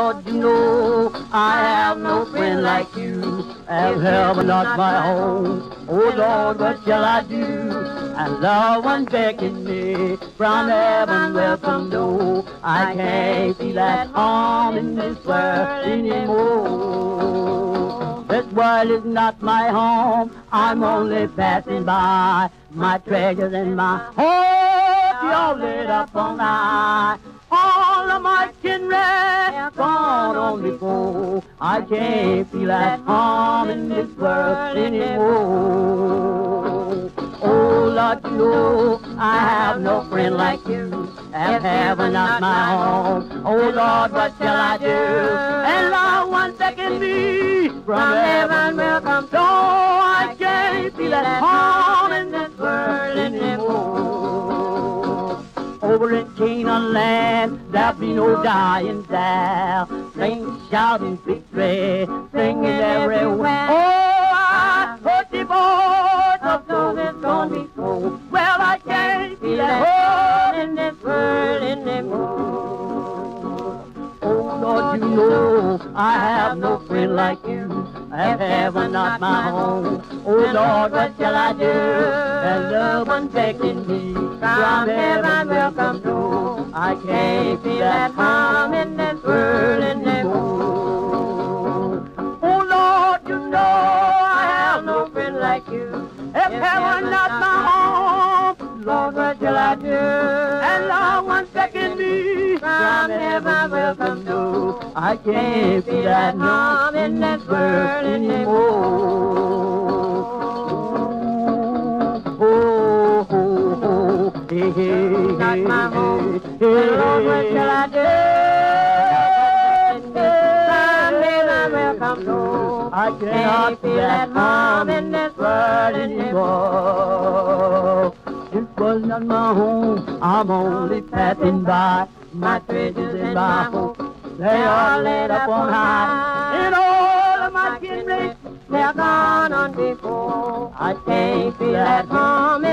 Lord, you know I have no friend like you. As heaven not my home. Oh Lord, what shall I do? And love one beckon me from heaven. Welcome, no, I can't feel at home in this world anymore. This world is not my home. I'm only passing by. My treasures and my hope, you're lit up on high. I can't feel at home in this world anymore. Oh, Lord, you know I have no friend like you. Have heaven not my home. Oh, Lord, what shall I do? And Lord, one second me from heaven will come. So I can't feel at home Over in Canaan land, there'll be no dying there. Sing, shouting victory, singing everywhere. Oh, I heard the voice of those gone before. Well, I can't feel at home in this world anymore. Oh, Lord, you know I have no friend like you. Have heaven not my home. Oh, Lord, what shall I do? And love one beckon me from heaven will come true. I can't feel at home in this world anymore. Oh, Lord, you know I have no friend like you. If heaven not my home, Lord, what shall I do? And one second me from heaven will come true. I can't feel at home in this world anymore. Oh, oh, oh, hey, hey, Not my home. hey, Lord, what shall I do? From heaven will come true. I cannot feel at home in this world anymore. This was not my home, I'm only passing by. My treasures and my hope, they are laid up on high. I can't feel at home